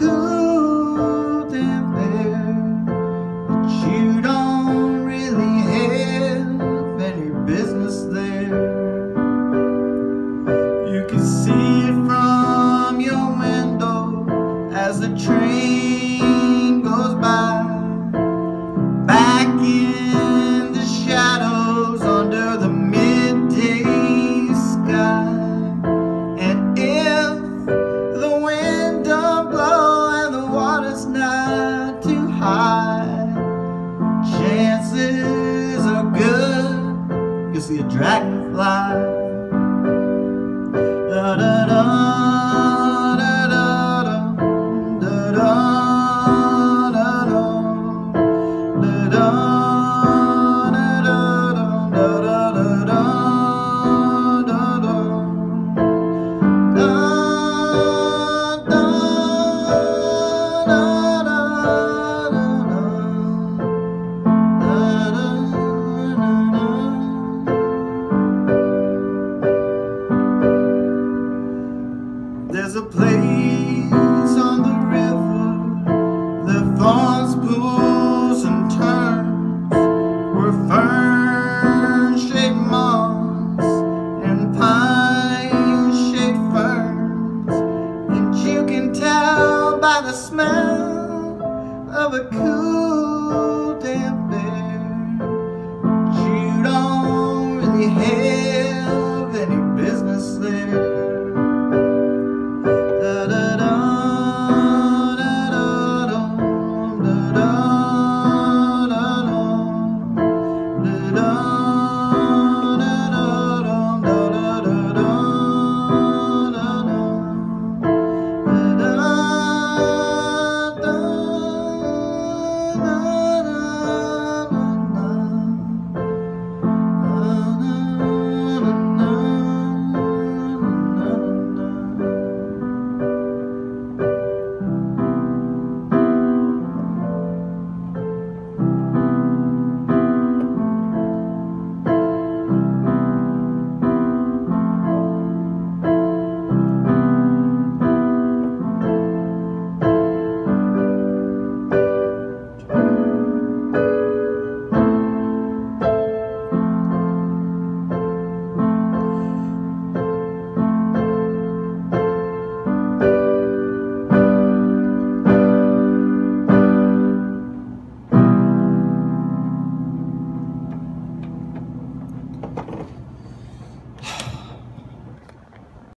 couldn't bear. But you don't really have any business there. You can see it from your window as the train goes by. Back in see a dragonfly. There's a place on the river that falls, pools and turns where fern shaped moss and pine shaped ferns. And you can tell by the smell of a cool damp air you don't really hate.